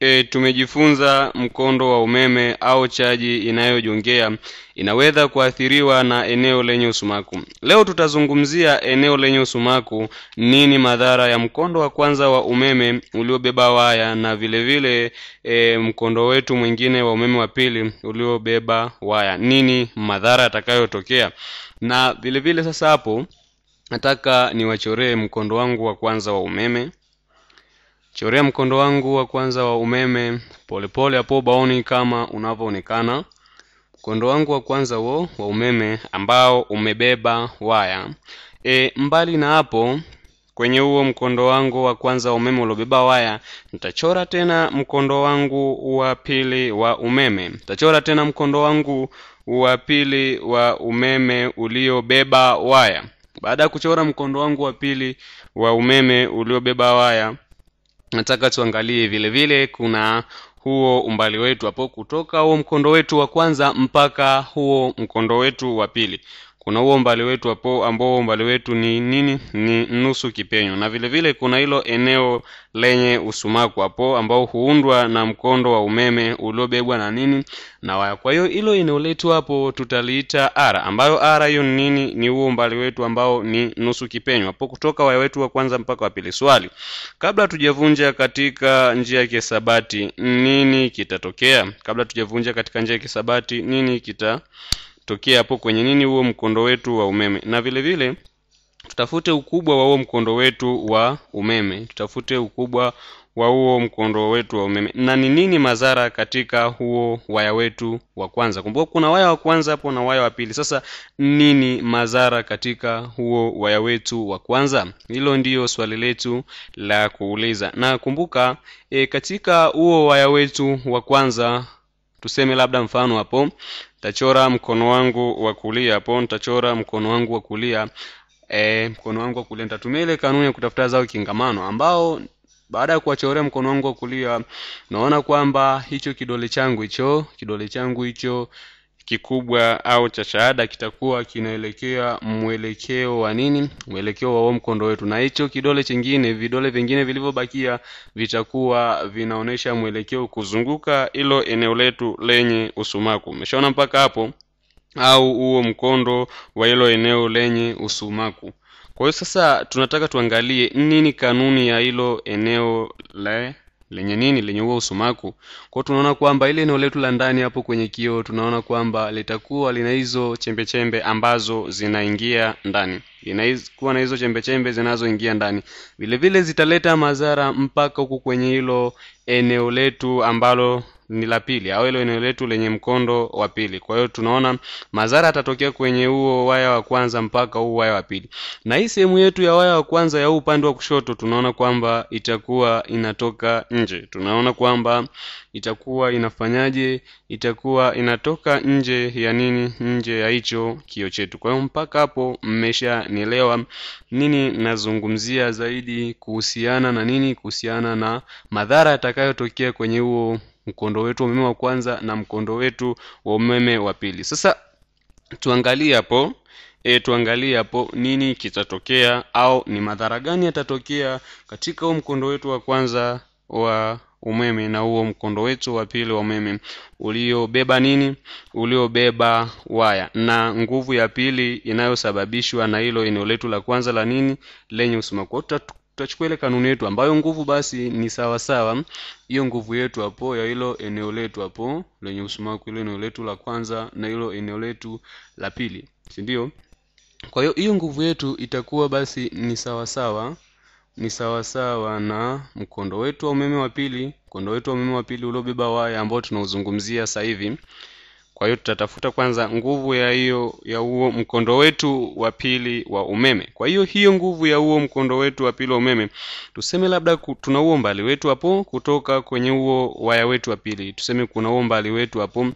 e, tumejifunza mkondo wa umeme au chaji inayojongea inaweza kuathiriwa na eneo lenye usumaku. Leo tutazungumzia eneo lenye usumaku, nini madhara ya mkondo wa kwanza wa umeme uliobeba waya na vilevile vile e, mkondo wetu mwingine wa umeme wa pili uliobeba waya, nini madhara yatakayotokea. Na vilevile vile sasa hapo nataka niwachoree mkondo wangu wa kwanza wa umeme chorea mkondo wangu wa kwanza wa umeme polepole hapo baoni kama unavyoonekana. Mkondo wangu wa kwanza huo wa umeme ambao umebeba waya. E, mbali na hapo kwenye huo mkondo wangu wa kwanza wa umeme uliobeba waya nitachora tena mkondo wangu wa pili wa umeme. Nitachora tena mkondo wangu wa pili wa umeme uliobeba waya. Baada ya kuchora mkondo wangu wa pili wa umeme uliobeba waya nataka tuangalie vile vile kuna huo umbali wetu hapo kutoka huo mkondo wetu wa kwanza mpaka huo mkondo wetu wa pili kuna huo umbali wetu hapo ambao umbali wetu ni nini? Ni nusu kipenyo. Na vile vile kuna hilo eneo lenye usumaku hapo ambao huundwa na mkondo wa umeme uliobebwa na nini na waya. Kwa hiyo hilo eneo letu hapo tutaliita r. Ambayo r hiyo ni nini? Ni huo umbali wetu ambao ni nusu kipenyo. Hapo kutoka waya wetu wa kwanza mpaka wa pili. Swali kabla tujavunja katika njia ya kisabati nini kitatokea? Kabla tujavunja katika njia ya kisabati nini kita tokea hapo kwenye nini huo mkondo wetu wa umeme. Na vile vile tutafute ukubwa wa huo mkondo wetu wa umeme. Tutafute ukubwa wa huo mkondo wetu wa umeme. Na ni nini madhara katika huo waya wetu wa kwanza? Kumbuka kuna waya wa kwanza hapo na waya wa pili. Sasa nini madhara katika huo waya wetu wa kwanza? Hilo ndiyo swali letu la kuuliza. Na kumbuka e, katika huo waya wetu wa kwanza tuseme labda mfano hapo tachora mkono wangu wa kulia. Hapo nitachora mkono wangu wa kulia. E, mkono wangu wa kulia. Nitatumia ile kanuni ya kutafuta zao kingamano ambao baada ya kuwachorea mkono wangu wa kulia naona kwamba hicho kidole changu hicho kidole changu hicho kikubwa au cha shahada kitakuwa kinaelekea mwelekeo wa nini? Mwelekeo wa mkondo wetu. Na hicho kidole chingine vidole vingine vilivyobakia vitakuwa vinaonyesha mwelekeo kuzunguka hilo eneo letu lenye usumaku. Umeshaona mpaka hapo? Au huo mkondo wa ilo eneo lenye usumaku. Kwa hiyo sasa tunataka tuangalie nini kanuni ya hilo eneo la lenye nini? Lenye huo usumaku? Kwao tunaona kwamba ile eneo letu la ndani hapo kwenye kioo tunaona kwamba litakuwa lina hizo chembechembe chembe ambazo zinaingia ndani. Linakuwa na hizo chembe chembe zinazoingia ndani. Vilevile vile zitaleta madhara mpaka huku kwenye hilo eneo letu ambalo ni la pili au hilo eneo letu lenye mkondo wa pili. Kwa hiyo tunaona madhara yatatokea kwenye huo waya wa kwanza mpaka huu waya wa pili. Na hii sehemu yetu ya waya wa kwanza ya huu upande wa kushoto tunaona kwamba itakuwa inatoka nje. Tunaona kwamba itakuwa inafanyaje? Itakuwa inatoka nje ya nini? Nje ya hicho kio chetu. Kwa hiyo mpaka hapo mmeshanielewa nini nazungumzia zaidi kuhusiana na nini kuhusiana na madhara yatakayotokea kwenye huo mkondo wetu wa umeme wa kwanza na mkondo wetu wa umeme wa pili. Sasa tuangalie hapo e, tuangalie hapo nini kitatokea au ni madhara gani yatatokea katika huo mkondo wetu wa kwanza wa umeme na huo mkondo wetu wa pili wa umeme. Uliobeba nini? Uliobeba waya. Na nguvu ya pili inayosababishwa na hilo eneo letu la kwanza la nini? Lenye usumaku tutachukua ile kanuni yetu ambayo nguvu basi ni sawa sawa. Hiyo nguvu yetu hapo ya hilo eneo letu hapo lenye usumaku hilo eneo letu la kwanza na hilo eneo letu la pili si ndio? Kwa hiyo hiyo nguvu yetu itakuwa basi ni sawa sawa ni sawa sawa na mkondo wetu wa umeme wa pili mkondo wetu wa umeme wa pili uliobeba waya ambao tunauzungumzia sasa hivi kwa hiyo tutatafuta kwanza nguvu ya hiyo ya huo mkondo wetu wa pili wa umeme. Kwa hiyo hiyo nguvu ya huo mkondo wetu wa pili wa umeme tuseme labda tuna huo mbali wetu hapo kutoka kwenye huo waya wetu wa pili. Tuseme kuna huo umbali wetu hapo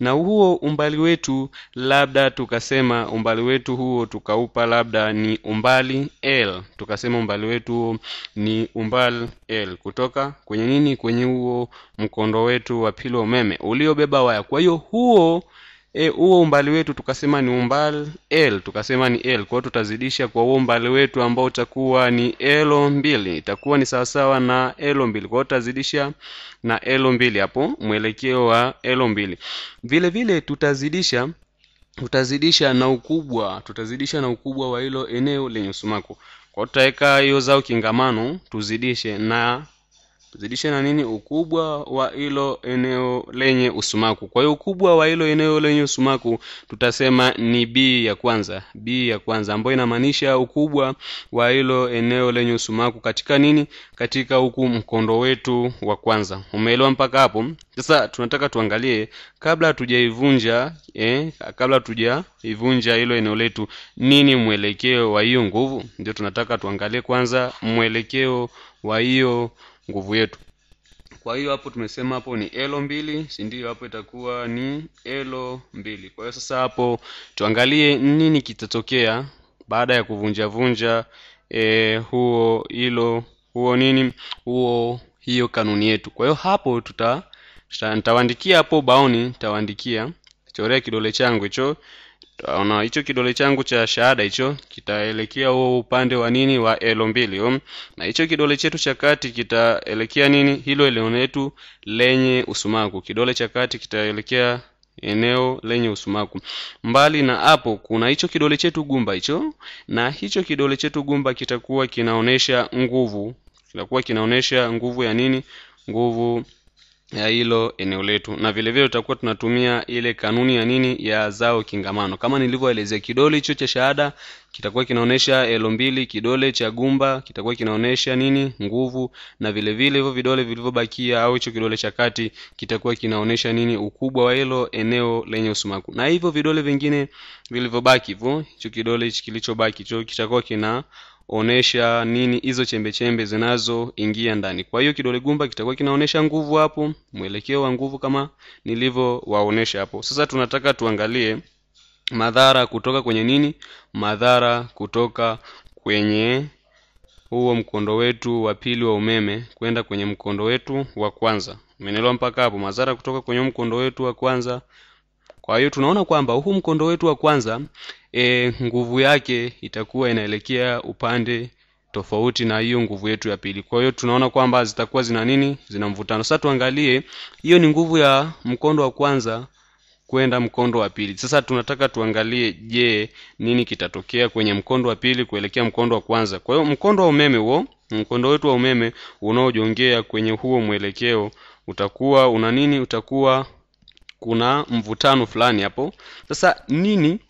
na huo umbali wetu labda tukasema umbali wetu huo tukaupa labda ni umbali l. Tukasema umbali wetu huo ni umbali l. Kutoka kwenye nini? Kwenye huo mkondo wetu wa pili wa umeme uliobeba waya. Kwa hiyo huo e, huo umbali wetu tukasema ni umbali l tukasema ni l. Kwa tutazidisha kwa huo umbali wetu ambao utakuwa ni l mbili. Itakuwa ni sawasawa na l mbili. Kwa tutazidisha na elo mbili hapo mwelekeo wa l mbili. Vile vile tutazidisha tutazidisha na ukubwa tutazidisha na ukubwa wa hilo eneo lenye usumaku. Kwa tutaweka hiyo zao kingamano tuzidishe na tuzidishe na nini? Ukubwa wa hilo eneo lenye usumaku. Kwa hiyo ukubwa wa hilo eneo lenye usumaku tutasema ni b ya kwanza. B ya kwanza ambayo inamaanisha ukubwa wa hilo eneo lenye usumaku. Katika nini? Katika huku mkondo wetu wa kwanza. Umeelewa mpaka hapo? Sasa tunataka tuangalie kabla hatujaivunja eh, kabla hatujaivunja hilo eneo letu nini mwelekeo wa hiyo nguvu? Ndio tunataka tuangalie kwanza mwelekeo wa hiyo nguvu yetu. Kwa hiyo hapo tumesema hapo ni elo mbili si ndio? Hapo itakuwa ni elo mbili. Kwa hiyo sasa hapo tuangalie nini kitatokea baada ya kuvunja vunja e, huo hilo huo nini huo hiyo kanuni yetu. Kwa hiyo hapo tuta, nitawaandikia hapo baoni nitawaandikia. Chorea kidole changu hicho ona hicho kidole changu cha shahada hicho kitaelekea huo upande wa nini wa elo mbili um. na hicho kidole chetu cha kati kitaelekea nini? Hilo eneo letu lenye usumaku. Kidole cha kati kitaelekea eneo lenye usumaku. Mbali na hapo kuna hicho kidole chetu gumba hicho na hicho kidole chetu gumba kitakuwa kinaonesha nguvu. Kitakuwa kinaonesha nguvu ya nini? Nguvu ya hilo eneo letu. Na vile vile tutakuwa tunatumia ile kanuni ya nini? Ya zao kingamano. Kama nilivyoelezea kidole hicho cha shahada kitakuwa kinaonyesha elo mbili kidole cha gumba kitakuwa kinaonyesha nini? Nguvu. Na vile vile hivyo vidole vilivyobakia au hicho kidole cha kati kitakuwa kinaonyesha nini? Ukubwa wa hilo eneo lenye usumaku. Na hivyo vidole vingine vilivyobaki hivyo hicho kidole kilichobaki hicho kitakuwa kina onesha nini hizo chembe chembe zinazoingia ndani. Kwa hiyo kidole gumba kitakuwa kinaonesha nguvu hapo mwelekeo wa nguvu kama nilivyowaonesha hapo. Sasa tunataka tuangalie madhara kutoka kwenye nini madhara kutoka kwenye huo mkondo wetu wa pili wa umeme kwenda kwenye mkondo wetu wa kwanza. Umeelewa mpaka hapo? Madhara kutoka kwenye mkondo wetu wa kwanza kwa hiyo tunaona kwamba huu mkondo wetu wa kwanza e, nguvu yake itakuwa inaelekea upande tofauti na hiyo nguvu yetu ya pili. Kwa hiyo tunaona kwamba zitakuwa zina nini? Zina mvutano. Sasa tuangalie hiyo ni nguvu ya mkondo wa kwanza kwenda mkondo wa pili. Sasa tunataka tuangalie je nini kitatokea kwenye mkondo wa pili kuelekea mkondo wa kwanza? Kwa hiyo mkondo wa umeme huo mkondo wetu wa umeme unaojongea kwenye huo mwelekeo utakuwa una nini? Utakuwa kuna mvutano fulani hapo. Sasa nini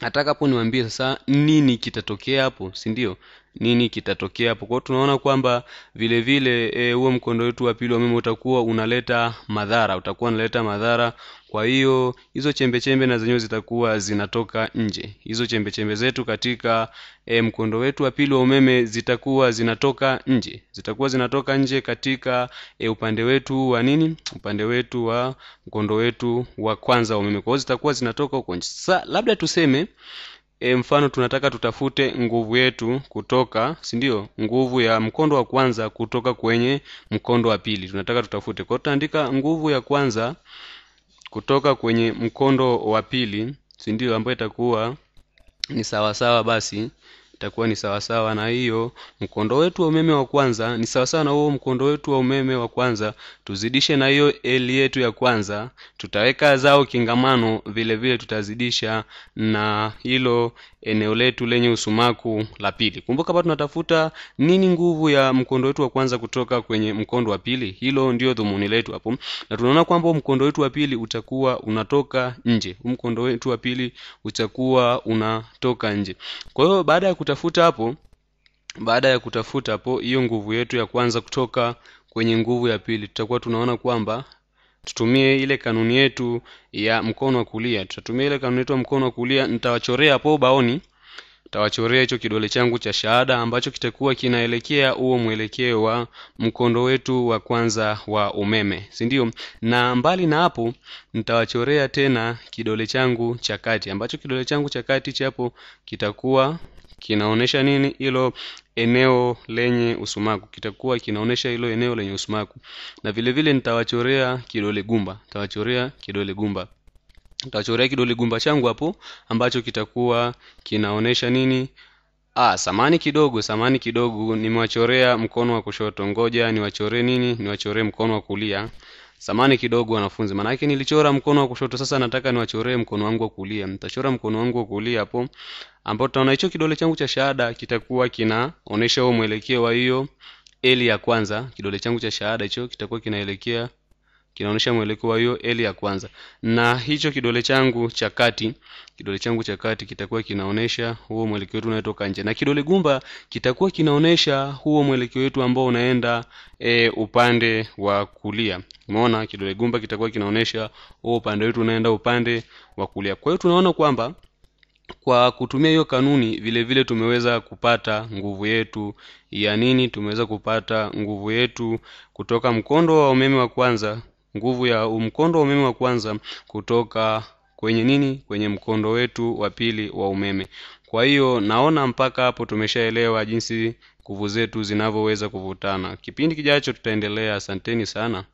nataka hapo niwambie sasa nini kitatokea hapo si ndio nini kitatokea hapo. Kwao tunaona kwamba vile vile huo e, mkondo wetu wa pili wa umeme utakuwa unaleta madhara utakuwa unaleta madhara. Kwa hiyo hizo chembe chembe na zenyewe zitakuwa zinatoka nje. Hizo chembe chembe zetu katika e, mkondo wetu wa pili wa umeme zitakuwa zinatoka nje. Zitakuwa zinatoka nje katika e, upande wetu wa nini? Upande wetu wa mkondo wetu wa kwanza wa umeme. Kwa hiyo zitakuwa zinatoka huko nje. Sasa labda tuseme e, mfano tunataka tutafute nguvu yetu kutoka si ndio? Nguvu ya mkondo wa kwanza kutoka kwenye mkondo wa pili. Tunataka tutafute. Kwao tutaandika nguvu ya kwanza kutoka kwenye mkondo wa pili si ndio? Ambayo itakuwa ni sawasawa basi itakuwa ni sawasawa na hiyo mkondo wetu wa umeme wa kwanza. Ni sawasawa na huo mkondo wetu wa umeme wa kwanza. Tuzidishe na hiyo l yetu ya kwanza. Tutaweka zao kingamano vile vile tutazidisha na hilo eneo letu lenye usumaku la pili. Kumbuka hapa tunatafuta nini nguvu ya mkondo wetu wa kwanza kutoka kwenye mkondo wa pili? Hilo ndio dhumuni letu hapo. Na tunaona kwamba mkondo wetu wa pili utakuwa unatoka nje. Mkondo wetu wa pili utakuwa unatoka nje. Kwa hiyo baada ya kutafuta hapo baada ya kutafuta hapo hiyo nguvu yetu ya kwanza kutoka kwenye nguvu ya pili tutakuwa tunaona kwamba tutumie ile kanuni yetu ya mkono wa kulia. Tutatumia ile kanuni yetu ya mkono wa kulia nitawachorea hapo baoni tawachorea hicho kidole changu cha shahada ambacho kitakuwa kinaelekea huo mwelekeo wa mkondo wetu wa kwanza wa umeme si ndio? Na mbali na hapo nitawachorea tena kidole changu cha kati. Ambacho kidole changu cha kati chapo kitakuwa kinaonyesha nini? Hilo eneo lenye usumaku. Kitakuwa kinaonyesha hilo eneo lenye usumaku. Na vile vile nitawachorea kidole gumba. Nitawachorea kidole gumba nitachorea kidole gumba changu hapo ambacho kitakuwa kinaonesha nini? Ah samani kidogo samani kidogo. Nimewachorea mkono wa kushoto. Ngoja niwachoree nini? Niwachoree mkono wa kulia. Samani kidogo wanafunzi. Maanake nilichora mkono wa kushoto. Sasa nataka niwachoree mkono wangu wa kulia. Nitachora mkono wangu wa kulia hapo ambao tutaona hicho kidole changu cha shahada kitakuwa kinaonesha huo mwelekeo wa hiyo eli ya kwanza. Kidole changu cha shahada hicho kitakuwa kinaelekea kinaonyesha mwelekeo wa hiyo eli ya kwanza. Na hicho kidole changu cha kati kidole changu cha kati kitakuwa kinaonyesha huo mwelekeo wetu unaotoka nje. Na kidole gumba kitakuwa kinaonyesha huo mwelekeo wetu ambao unaenda e, upande wa kulia. Umeona kidole gumba kitakuwa kinaonyesha huo upande wetu unaenda upande wa kulia. Kwa hiyo tunaona kwamba kwa kutumia hiyo kanuni vile vile tumeweza kupata nguvu yetu ya nini? Tumeweza kupata nguvu yetu kutoka mkondo wa umeme wa kwanza nguvu ya mkondo wa umeme wa kwanza kutoka kwenye nini? Kwenye mkondo wetu wa pili wa umeme. Kwa hiyo naona mpaka hapo tumeshaelewa jinsi nguvu zetu zinavyoweza kuvutana. Kipindi kijacho tutaendelea. Asanteni sana